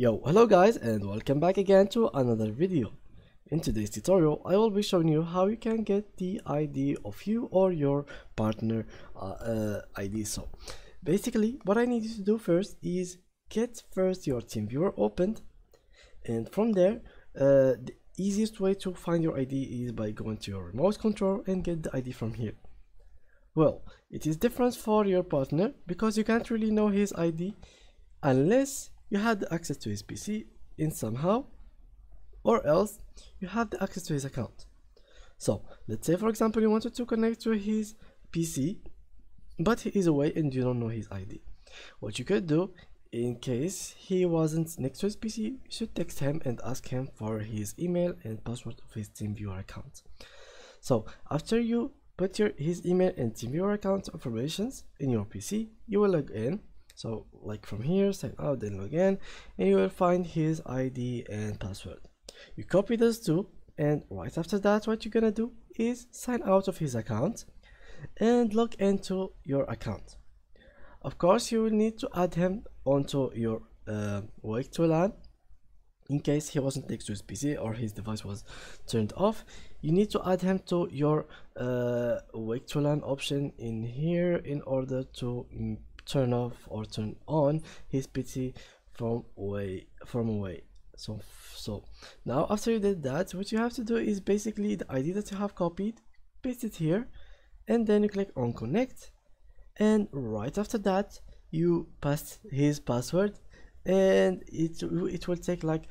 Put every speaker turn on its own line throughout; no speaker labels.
Yo, hello guys and welcome back again to another video. In today's tutorial, I will be showing you how you can get the ID of you or your partner uh, uh, ID. So basically what I need you to do first is get first your TeamViewer opened and from there uh, the easiest way to find your ID is by going to your remote control and get the ID from here. Well, it is different for your partner because you can't really know his ID unless you had access to his PC in somehow or else you have the access to his account. So let's say for example you wanted to connect to his PC but he is away and you don't know his ID. What you could do in case he wasn't next to his PC, you should text him and ask him for his email and password of his TeamViewer account. So after you put your his email and TeamViewer account informations in your PC, you will log in so like from here sign out then log in and you will find his id and password. You copy those two and right after that what you're gonna do is sign out of his account and log into your account. Of course you will need to add him onto your uh, wake to LAN in case he wasn't next to his PC or his device was turned off you need to add him to your uh, wake to LAN option in here in order to mm, turn off or turn on his PC from away from away so so now after you did that what you have to do is basically the ID that you have copied paste it here and then you click on connect and right after that you pass his password and it it will take like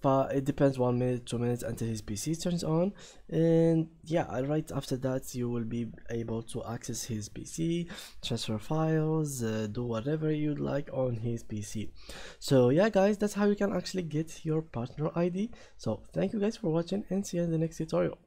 but it depends one minute two minutes until his pc turns on. And yeah right after that you will be able to access his pc transfer files uh, do whatever you'd like on his pc so yeah guys that's how you can actually get your partner id so thank you guys for watching and see you in the next tutorial